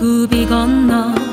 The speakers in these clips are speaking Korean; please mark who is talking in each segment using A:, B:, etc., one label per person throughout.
A: 계곡이 건너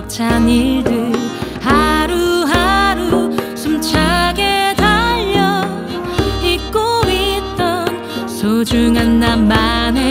A: 벅찬 일들 하루하루 숨차게 달려 잊고 있던 소중한 나만의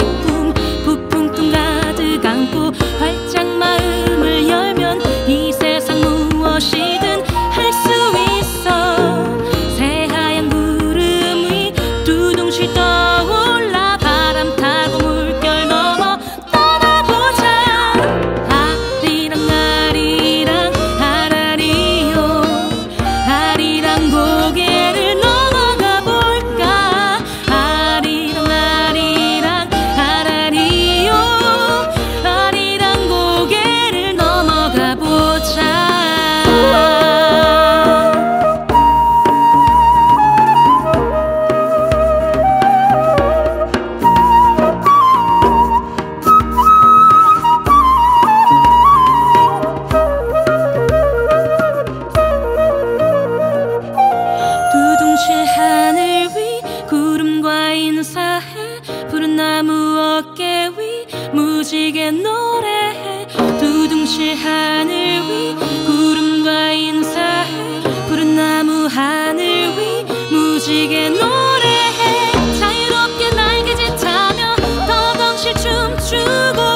A: 어깨 위 무지개 노래해 두둥실 하늘 위 구름과 인사해 푸른 나무 하늘 위 무지개 노래해 자유롭게 날개짓하며 더덩실 춤추고